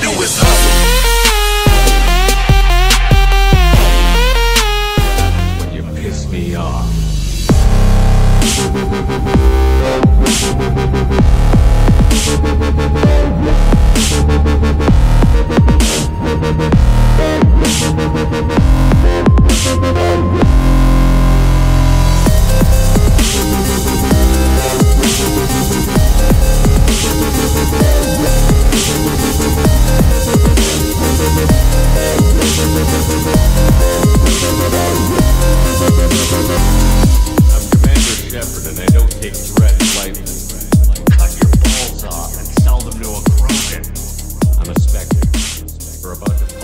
Do is hustle. You piss me off. take threats lightly. Cut your balls off and sell them to a crook. I'm a specter. We're about to